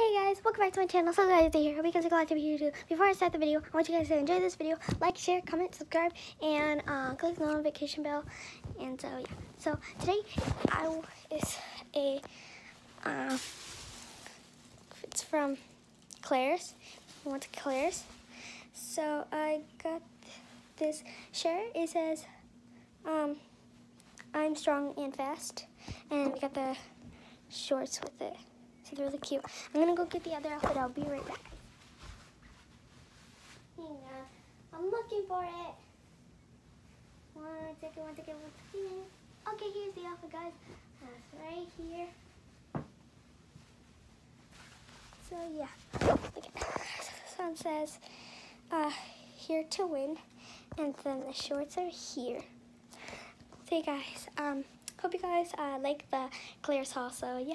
Hey guys, welcome back to my channel. So glad you're here because I'm glad to be here too. Before I start the video, I want you guys to enjoy this video. Like, share, comment, subscribe, and uh, click the notification bell. And so yeah. So today I is a uh, it's from Claire's. I went to Claire's. So I got this shirt. It says um, I'm strong and fast, and we got the shorts with it. They're really cute. I'm gonna go get the other outfit. I'll be right back. Hang on. I'm looking for it. One second, one second, one second. Okay, here's the outfit, guys. That's right here. So yeah. Okay. This one says, uh, here to win. And then the shorts are here. So you guys, um, hope you guys uh, like the Claire's haul. So yeah.